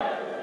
you